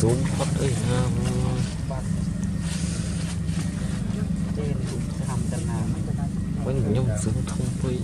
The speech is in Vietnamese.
xuống. Phát ấy ha បាត់ចេនធ្វើចន្ទនាមិន mình nhung xuống thông quay